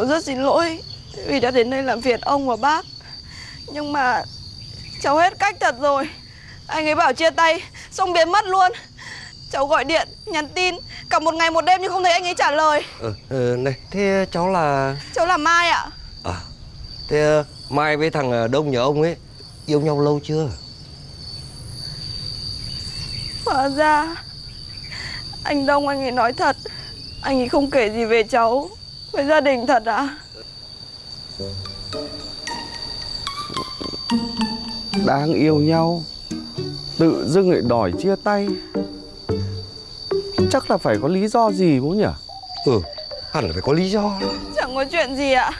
cháu rất xin lỗi vì đã đến đây làm phiền ông và bác. Nhưng mà cháu hết cách thật rồi. Anh ấy bảo chia tay, xong biến mất luôn. Cháu gọi điện, nhắn tin cả một ngày một đêm nhưng không thấy anh ấy trả lời. Ờ, này, thế cháu là... Cháu là Mai ạ. À, thế ờ, Mai với thằng Đông nhà ông ấy yêu nhau lâu chưa? Hóa ra anh Đông anh ấy nói thật Anh ấy không kể gì về cháu Với gia đình thật à Đang yêu nhau Tự dưng lại đòi chia tay. Chắc là phải có lý do gì bố nhỉ? Ừ, hẳn là phải có lý do Chẳng có chuyện gì ạ.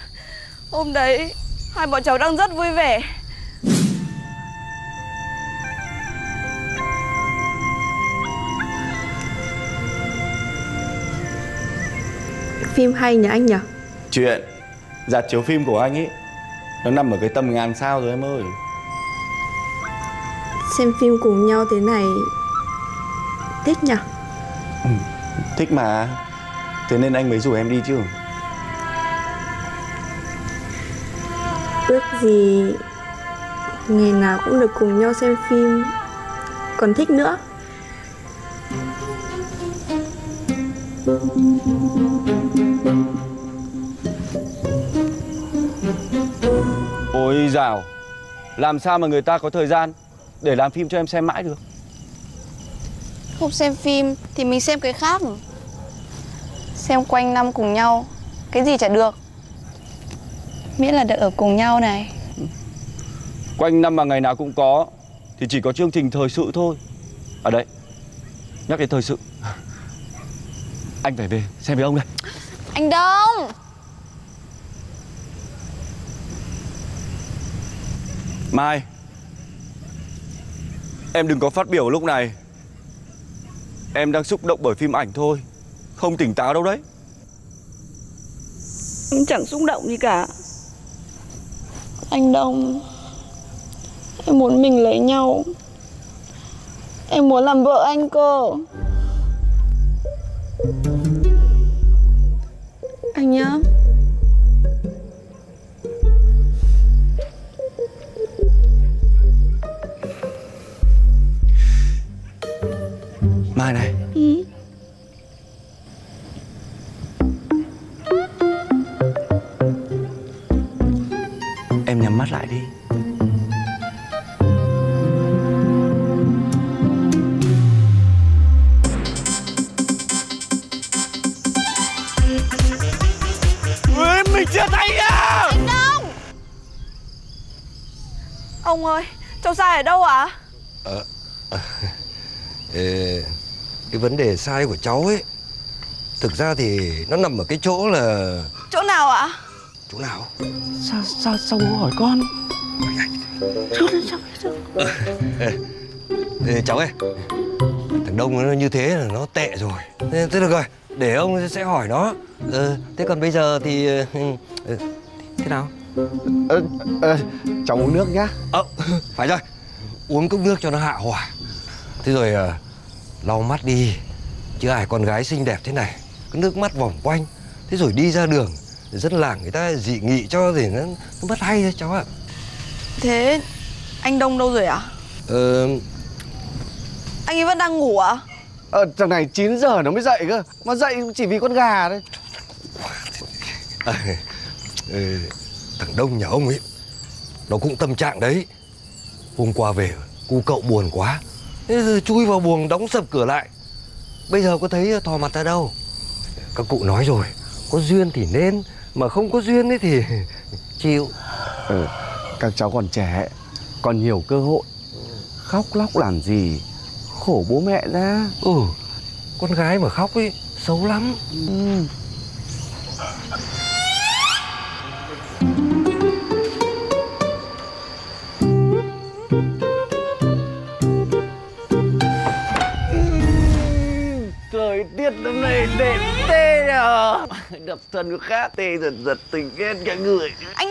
Hôm đấy Hai bọn cháu đang rất vui vẻ Phim hay nhỉ anh nhỉ? Chuyện Dạp chiếu phim của anh ấy Nó nằm ở cái tầm ngàn sao rồi em ơi. Xem phim cùng nhau thế này Thích nhỉ? Thích mà. Thế nên anh mới rủ em đi chứ. Ước gì Ngày nào cũng được cùng nhau xem phim. Còn thích nữa Ôi dào Làm sao mà người ta có thời gian Để làm phim cho em xem mãi được? Không xem phim Thì mình xem cái khác. Xem quanh năm cùng nhau Cái gì chả được. Miễn là được ở cùng nhau này. Quanh năm mà ngày nào cũng có Thì chỉ có chương trình thời sự thôi. À đấy Nhắc đến thời sự Anh phải về xem với ông đây. Anh Đông. Mai Em đừng có phát biểu lúc này. Em đang xúc động bởi phim ảnh thôi Không tỉnh táo đâu đấy. Em chẳng xúc động gì cả. Anh Đông Em muốn mình lấy nhau. Em muốn làm vợ anh cơ Anh nhá. Mai này. Ừ. Em nhắm mắt lại đi mình chia tay nhá Anh Đông! Ông ơi Cháu sai ở đâu ạ? Ờ, Ê, cái vấn đề sai của cháu ấy Thực ra thì nó nằm ở cái chỗ là Chỗ nào ạ? Chỗ nào? Sao sao sao bố hỏi con? Ê, cháu ơi Thằng Đông nó như thế là nó tệ rồi. Thế, thế được rồi Để ông sẽ hỏi nó. Ờ, Thế còn bây giờ thì ờ, ờ, Thế nào? ờ, ờ, Cháu uống nước nhá. Ờ, phải rồi. Uống cốc nước cho nó hạ hỏa. Thế rồi ờ, lau mắt đi. Chứ ai con gái xinh đẹp thế này Cái nước mắt vòng quanh. Thế rồi đi ra đường Dân làng người ta dị nghị cho thì nó, nó mất hay đấy cháu ạ. Thế anh Đông đâu rồi ạ? Ờ, Anh ấy vẫn đang ngủ ạ Ờ thằng này 9 giờ nó mới dậy cơ. Mà dậy chỉ vì con gà thôi. Ờ, ờ, thằng Đông nhà ông ấy Nó cũng tâm trạng đấy. Hôm qua về cu cậu buồn quá. Thế rồi chui vào buồng đóng sập cửa lại. Bây giờ có thấy thò mặt ra đâu? Các cụ nói rồi Có duyên thì nên Mà không có duyên ấy thì chịu. Ừ, Các cháu còn trẻ Còn nhiều cơ hội. Khóc lóc làm gì Khổ bố mẹ ra. Ừ Con gái mà khóc ấy Xấu lắm. Ừ. Thời tiết năm nay đẹp tê nhờ. Đập thân có khác tê giật giật tình ghét cả người. Anh